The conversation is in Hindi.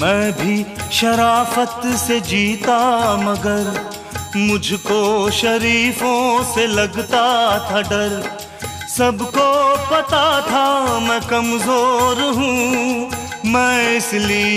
मैं भी शराफत से जीता, मगर मुझको शरीफों से लगता था डर। सबको पता था मैं कमज़ोर हूँ, मैं इसलिए